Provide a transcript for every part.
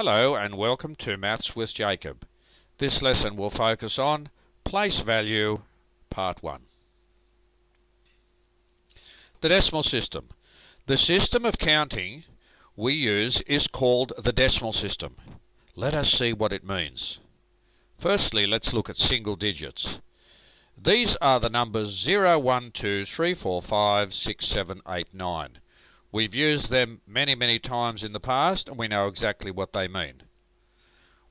Hello and welcome to Maths with Jacob. This lesson will focus on place value part 1. The decimal system. The system of counting we use is called the decimal system. Let us see what it means. Firstly, let's look at single digits. These are the numbers 0, 1, 2, 3, 4, 5, 6, 7, 8, 9. We've used them many, many times in the past and we know exactly what they mean.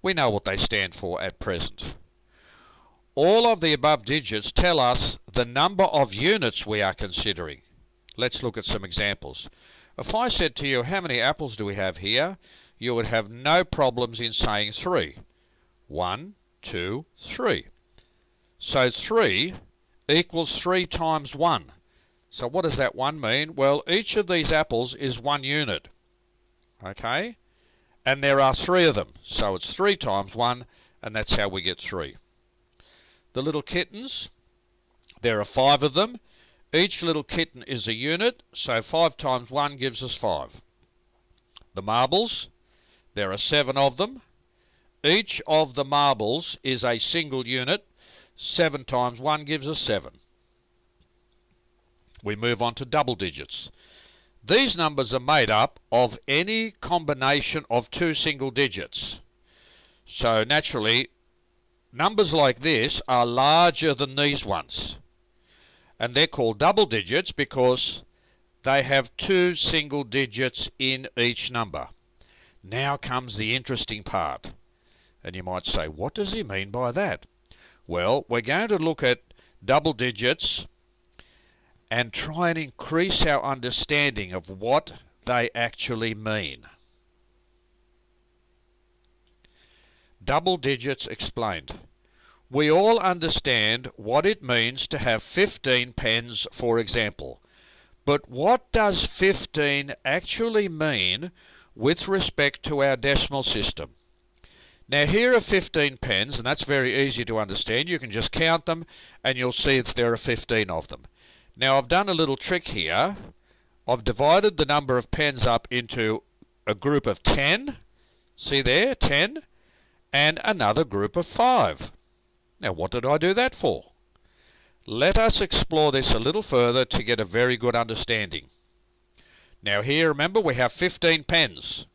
We know what they stand for at present. All of the above digits tell us the number of units we are considering. Let's look at some examples. If I said to you, how many apples do we have here? You would have no problems in saying three. One, two, three. So three equals three times one. So what does that 1 mean? Well, each of these apples is one unit. Okay? And there are three of them. So it's 3 times 1, and that's how we get 3. The little kittens, there are five of them. Each little kitten is a unit, so 5 times 1 gives us 5. The marbles, there are seven of them. Each of the marbles is a single unit. 7 times 1 gives us 7 we move on to double digits. These numbers are made up of any combination of two single digits. So naturally, numbers like this are larger than these ones. And they're called double digits because they have two single digits in each number. Now comes the interesting part. And you might say, what does he mean by that? Well, we're going to look at double digits and try and increase our understanding of what they actually mean. Double digits explained. We all understand what it means to have 15 pens, for example. But what does 15 actually mean with respect to our decimal system? Now here are 15 pens, and that's very easy to understand. You can just count them, and you'll see that there are 15 of them. Now I've done a little trick here. I've divided the number of pens up into a group of 10. See there, 10. And another group of 5. Now what did I do that for? Let us explore this a little further to get a very good understanding. Now here, remember, we have 15 pens.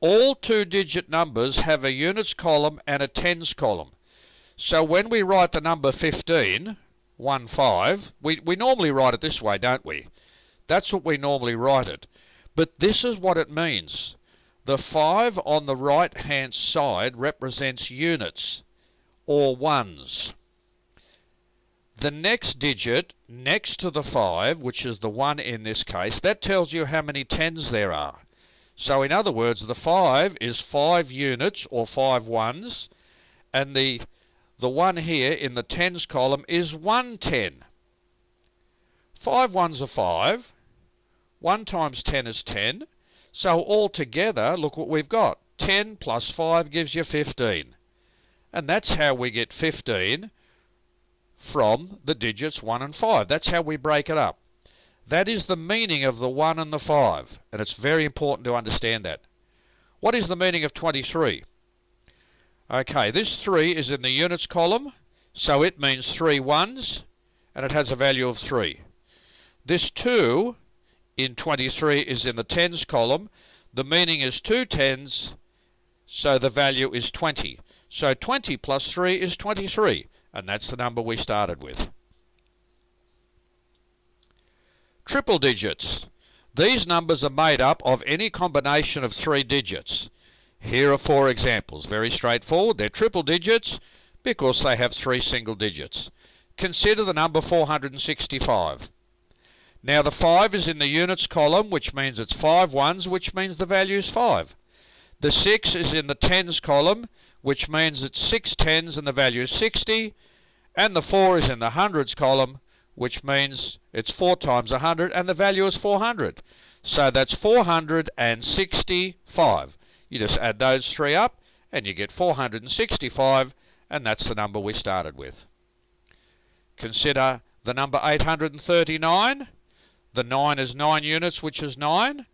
All two-digit numbers have a units column and a tens column. So when we write the number 15, 1, 5. We, we normally write it this way, don't we? That's what we normally write it. But this is what it means. The 5 on the right-hand side represents units, or ones. The next digit next to the 5, which is the 1 in this case, that tells you how many tens there are. So in other words, the 5 is 5 units, or 5 ones, and the the one here in the tens column is 110. 5 ones are 5. 1 times 10 is 10. So altogether, look what we've got. 10 plus 5 gives you 15. And that's how we get 15 from the digits 1 and 5. That's how we break it up. That is the meaning of the 1 and the 5. And it's very important to understand that. What is the meaning of 23? Okay, this 3 is in the units column, so it means three ones, and it has a value of 3. This 2 in 23 is in the tens column. The meaning is two tens, so the value is 20. So 20 plus 3 is 23, and that's the number we started with. Triple digits. These numbers are made up of any combination of three digits. Here are four examples. Very straightforward. They're triple digits because they have three single digits. Consider the number 465. Now the 5 is in the units column, which means it's 5 ones, which means the value is 5. The 6 is in the tens column, which means it's 6 tens and the value is 60. And the 4 is in the hundreds column, which means it's 4 times 100 and the value is 400. So that's 465. You just add those three up and you get 465 and that's the number we started with. Consider the number 839. The 9 is 9 units, which is 9.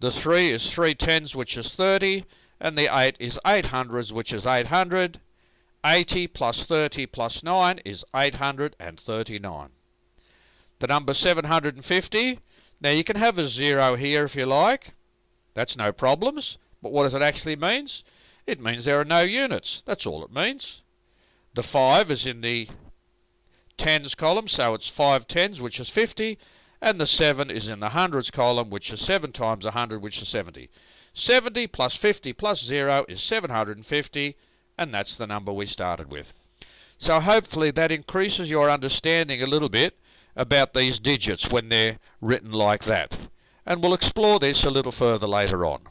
The 3 is 3 tens, which is 30. and the 8 is 800s, which is 800. 80 plus 30 plus 9 is 839. The number 750, now you can have a zero here if you like. That's no problems. But what does it actually means? It means there are no units. That's all it means. The 5 is in the tens column, so it's 5 tens, which is 50. And the 7 is in the hundreds column, which is 7 times 100, which is 70. 70 plus 50 plus 0 is 750, and that's the number we started with. So hopefully that increases your understanding a little bit about these digits when they're written like that. And we'll explore this a little further later on.